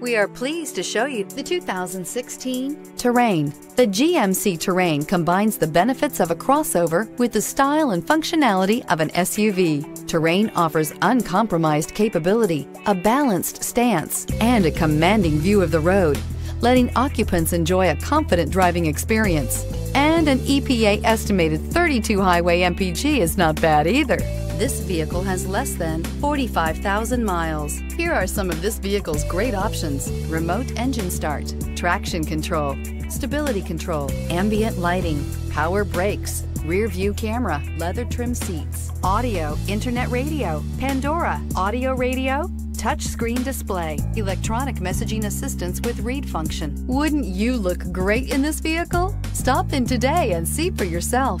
We are pleased to show you the 2016 Terrain. The GMC Terrain combines the benefits of a crossover with the style and functionality of an SUV. Terrain offers uncompromised capability, a balanced stance, and a commanding view of the road, letting occupants enjoy a confident driving experience. And an EPA estimated 32 highway MPG is not bad either. This vehicle has less than 45,000 miles. Here are some of this vehicle's great options. Remote engine start, traction control, stability control, ambient lighting, power brakes, rear view camera, leather trim seats, audio, internet radio, Pandora, audio radio, touchscreen display, electronic messaging assistance with read function. Wouldn't you look great in this vehicle? Stop in today and see for yourself.